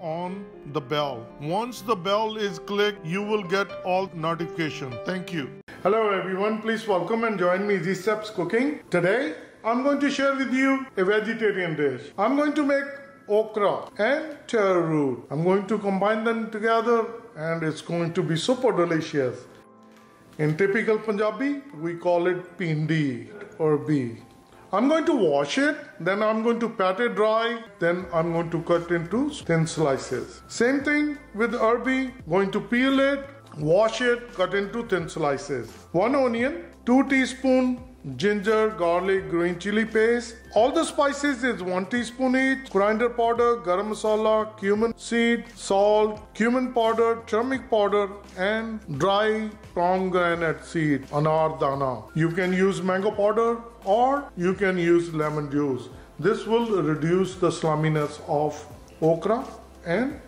on the bell. Once the bell is clicked, you will get all notification. Thank you. Hello everyone, please welcome and join me Easy Steps Cooking. Today, I'm going to share with you a vegetarian dish. I'm going to make okra and taro root. I'm going to combine them together and it's going to be super delicious. In typical Punjabi, we call it pindi arbi. I'm going to wash it, then I'm going to pat it dry, then I'm going to cut into thin slices. Same thing with arbi, going to peel it, wash it, cut into thin slices. One onion, two teaspoon ginger, garlic, green chili paste. All the spices is 1 teaspoon each. Coriander powder, garam masala, cumin seed, salt, cumin powder, turmeric powder and dry pomegranate seed, anardana. You can use mango powder or you can use lemon juice. This will reduce the slamminess of okra and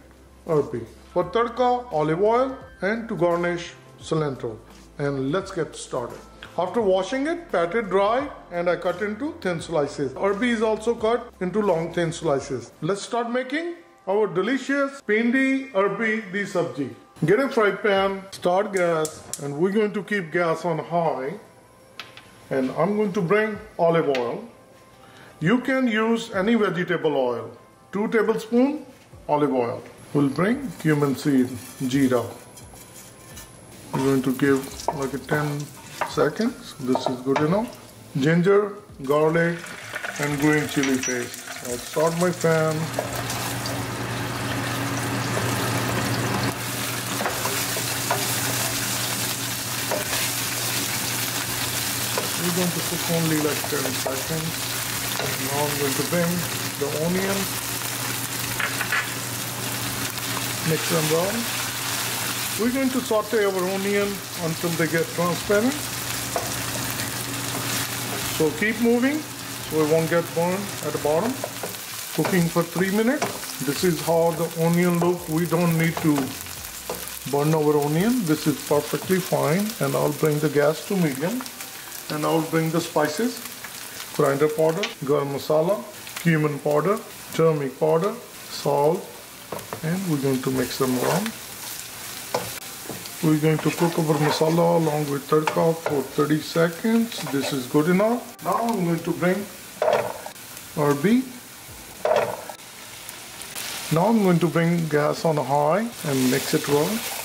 arbi. For tadka, olive oil and to garnish cilantro. And let's get started. After washing it, pat it dry and I cut into thin slices. Arbi is also cut into long thin slices. Let's start making our delicious pindi arbi di sabji. Get a fry pan, start gas and we're going to keep gas on high and I'm going to bring olive oil. You can use any vegetable oil. 2 tablespoon olive oil. We'll bring cumin seed, jeera. We're going to give like a 10 seconds. This is good enough. Ginger, garlic, and green chili paste. I'll start my pan. We're going to cook only like 10 seconds. And now I'm going to bring the onion, mix them well. We're going to saute our onion until they get transparent. So keep moving so it won't get burned at the bottom. Cooking for three minutes. This is how the onion look. We don't need to burn our onion. This is perfectly fine. And I'll bring the gas to medium. And I'll bring the spices. coriander powder, garam masala, cumin powder, turmeric powder, salt. And we're going to mix them around. We're going to cook our masala along with tadka for 30 seconds. This is good enough. Now I'm going to bring our arbi. Now I'm going to bring gas on high and mix it well.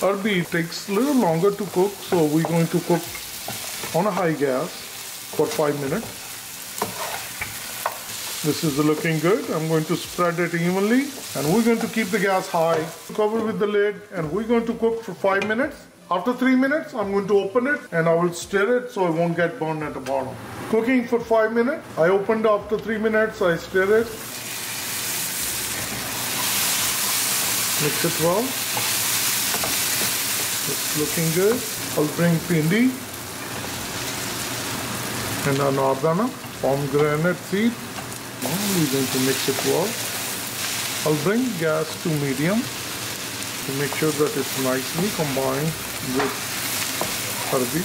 Arbi takes a little longer to cook, so we're going to cook on a high gas for 5 minutes. This is looking good. I'm going to spread it evenly and we're going to keep the gas high. Cover with the lid and we're going to cook for 5 minutes. After 3 minutes, I'm going to open it and I will stir it so it won't get burned at the bottom. Cooking for 5 minutes. I opened after 3 minutes, I stir it. Mix it well. It's looking good. I'll bring pindi and an anardana, pomegranate seed we're going to mix it well. I'll bring gas to medium to make sure that it's nicely combined with arbi.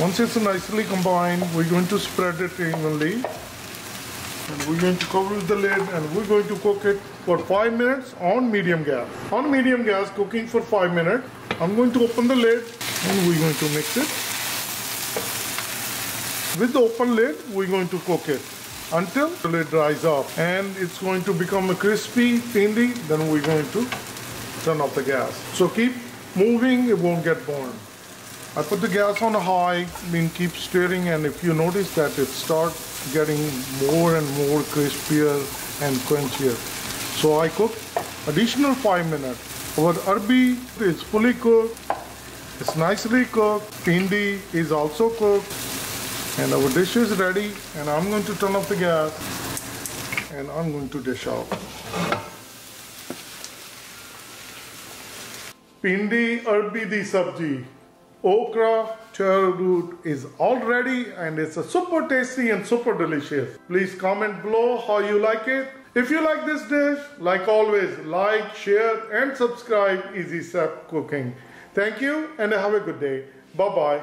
Once it's nicely combined, we're going to spread it evenly. And we're going to cover the lid and we're going to cook it for 5 minutes on medium gas. On medium gas, cooking for 5 minutes. I'm going to open the lid and we're going to mix it. With the open lid, we're going to cook it until the lid dries up and it's going to become a crispy pindi then we're going to turn off the gas so keep moving it won't get burned I put the gas on high mean keep stirring and if you notice that it starts getting more and more crispier and crunchier so I cook additional 5 minutes our arbi is fully cooked it's nicely cooked pindi is also cooked and our dish is ready and I'm going to turn off the gas and I'm going to dish out. Pindi arbi di sabji. Okra taro root is all ready and it's a super tasty and super delicious. Please comment below how you like it. If you like this dish, like always, like, share and subscribe Easy Step Cooking. Thank you and have a good day. Bye-bye.